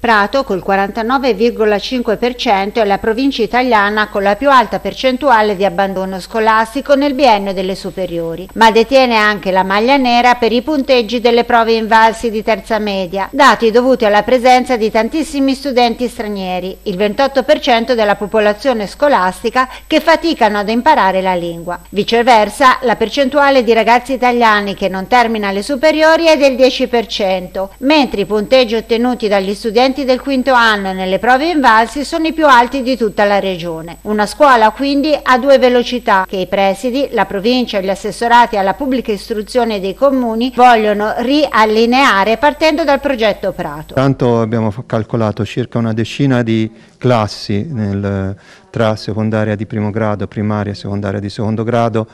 Prato col 49,5% è la provincia italiana con la più alta percentuale di abbandono scolastico nel biennio delle superiori, ma detiene anche la maglia nera per i punteggi delle prove invalsi di terza media, dati dovuti alla presenza di tantissimi studenti stranieri, il 28% della popolazione scolastica che faticano ad imparare la lingua. Viceversa, la percentuale di ragazzi italiani che non termina le superiori è del 10%, mentre i punteggi ottenuti dagli studenti studenti del quinto anno nelle prove invalsi sono i più alti di tutta la regione. Una scuola quindi a due velocità che i presidi, la provincia e gli assessorati alla pubblica istruzione dei comuni vogliono riallineare partendo dal progetto Prato. Tanto abbiamo calcolato circa una decina di classi nel, tra secondaria di primo grado, primaria e secondaria di secondo grado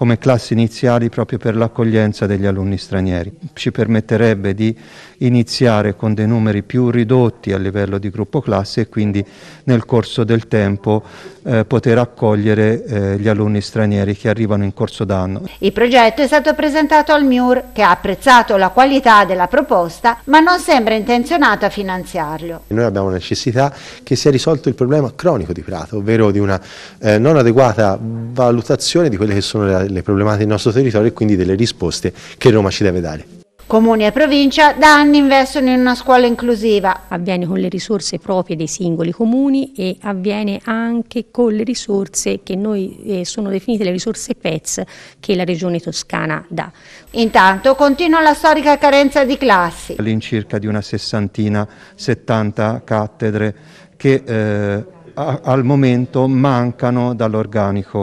come classi iniziali proprio per l'accoglienza degli alunni stranieri. Ci permetterebbe di iniziare con dei numeri più ridotti a livello di gruppo classe e quindi nel corso del tempo eh, poter accogliere eh, gli alunni stranieri che arrivano in corso d'anno. Il progetto è stato presentato al MIUR che ha apprezzato la qualità della proposta ma non sembra intenzionato a finanziarlo. Noi abbiamo necessità che sia risolto il problema cronico di Prato, ovvero di una eh, non adeguata valutazione di quelle che sono le le problematiche del nostro territorio e quindi delle risposte che Roma ci deve dare. Comuni e provincia da anni investono in una scuola inclusiva. Avviene con le risorse proprie dei singoli comuni e avviene anche con le risorse che noi eh, sono definite le risorse PEZ che la regione toscana dà. Intanto continua la storica carenza di classi. All'incirca di una sessantina, 70 cattedre che eh, al momento mancano dall'organico.